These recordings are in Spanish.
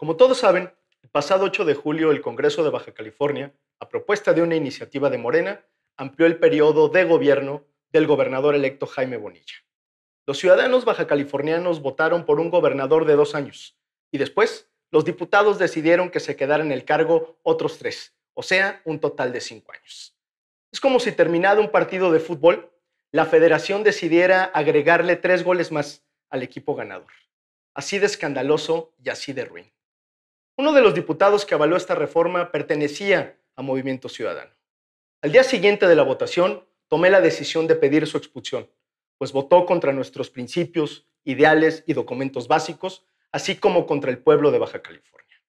Como todos saben, el pasado 8 de julio el Congreso de Baja California, a propuesta de una iniciativa de Morena, amplió el periodo de gobierno del gobernador electo Jaime Bonilla. Los ciudadanos bajacalifornianos votaron por un gobernador de dos años y después los diputados decidieron que se quedara en el cargo otros tres, o sea, un total de cinco años. Es como si terminado un partido de fútbol, la federación decidiera agregarle tres goles más al equipo ganador. Así de escandaloso y así de ruin. Uno de los diputados que avaló esta reforma pertenecía a Movimiento Ciudadano. Al día siguiente de la votación, tomé la decisión de pedir su expulsión, pues votó contra nuestros principios, ideales y documentos básicos, así como contra el pueblo de Baja California.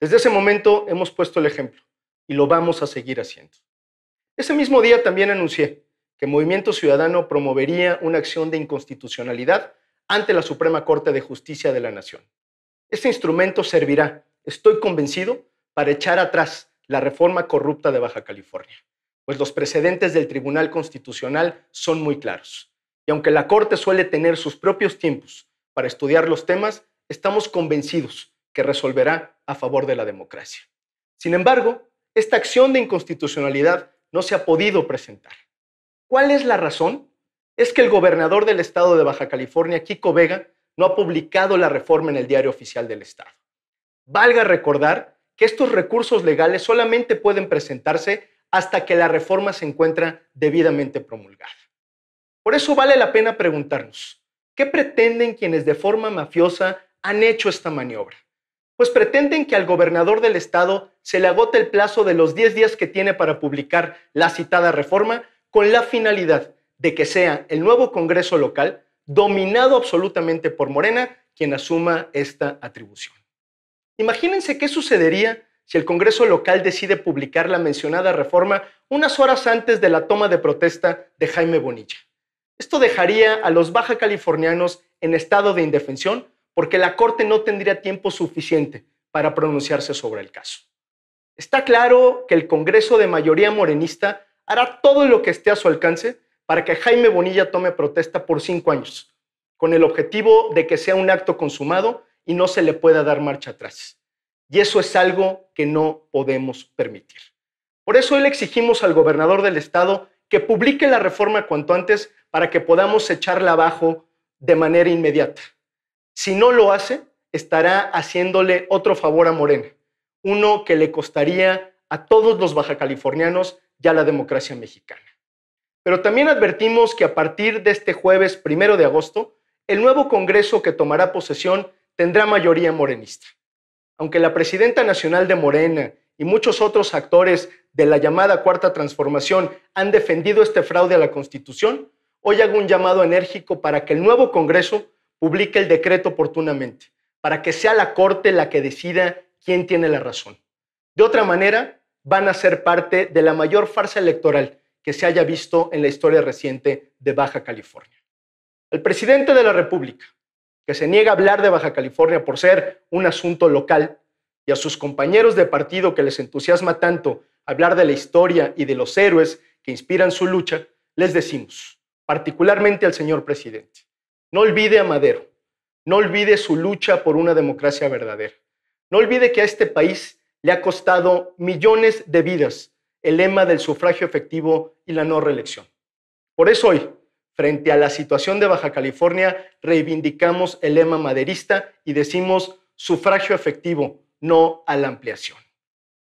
Desde ese momento hemos puesto el ejemplo y lo vamos a seguir haciendo. Ese mismo día también anuncié que Movimiento Ciudadano promovería una acción de inconstitucionalidad ante la Suprema Corte de Justicia de la Nación. Este instrumento servirá, estoy convencido, para echar atrás la reforma corrupta de Baja California, pues los precedentes del Tribunal Constitucional son muy claros. Y aunque la Corte suele tener sus propios tiempos para estudiar los temas, estamos convencidos que resolverá a favor de la democracia. Sin embargo, esta acción de inconstitucionalidad no se ha podido presentar. ¿Cuál es la razón? Es que el gobernador del estado de Baja California, Kiko Vega, no ha publicado la reforma en el diario oficial del estado. Valga recordar que estos recursos legales solamente pueden presentarse hasta que la reforma se encuentra debidamente promulgada. Por eso vale la pena preguntarnos, ¿qué pretenden quienes de forma mafiosa han hecho esta maniobra? Pues pretenden que al gobernador del estado se le agote el plazo de los 10 días que tiene para publicar la citada reforma con la finalidad de que sea el nuevo Congreso local, dominado absolutamente por Morena, quien asuma esta atribución. Imagínense qué sucedería si el Congreso local decide publicar la mencionada reforma unas horas antes de la toma de protesta de Jaime Bonilla. Esto dejaría a los baja californianos en estado de indefensión porque la Corte no tendría tiempo suficiente para pronunciarse sobre el caso. Está claro que el Congreso de mayoría morenista hará todo lo que esté a su alcance para que Jaime Bonilla tome protesta por cinco años, con el objetivo de que sea un acto consumado y no se le pueda dar marcha atrás. Y eso es algo que no podemos permitir. Por eso le exigimos al gobernador del estado que publique la reforma cuanto antes para que podamos echarla abajo de manera inmediata. Si no lo hace, estará haciéndole otro favor a Morena, uno que le costaría a todos los bajacalifornianos y a la democracia mexicana. Pero también advertimos que a partir de este jueves primero de agosto, el nuevo Congreso que tomará posesión tendrá mayoría morenista. Aunque la presidenta nacional de Morena y muchos otros actores de la llamada Cuarta Transformación han defendido este fraude a la Constitución, hoy hago un llamado enérgico para que el nuevo Congreso publique el decreto oportunamente, para que sea la Corte la que decida quién tiene la razón. De otra manera, van a ser parte de la mayor farsa electoral que se haya visto en la historia reciente de Baja California. El presidente de la República, que se niega a hablar de Baja California por ser un asunto local, y a sus compañeros de partido que les entusiasma tanto hablar de la historia y de los héroes que inspiran su lucha, les decimos, particularmente al señor presidente, no olvide a Madero, no olvide su lucha por una democracia verdadera, no olvide que a este país le ha costado millones de vidas el lema del sufragio efectivo y la no reelección. Por eso hoy, frente a la situación de Baja California, reivindicamos el lema maderista y decimos sufragio efectivo, no a la ampliación.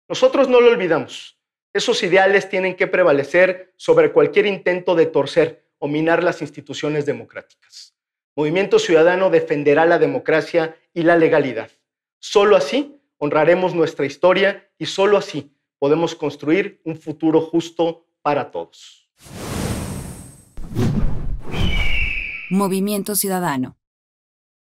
Nosotros no lo olvidamos. Esos ideales tienen que prevalecer sobre cualquier intento de torcer o minar las instituciones democráticas. Movimiento Ciudadano defenderá la democracia y la legalidad. Solo así honraremos nuestra historia y solo así podemos construir un futuro justo para todos. Movimiento Ciudadano.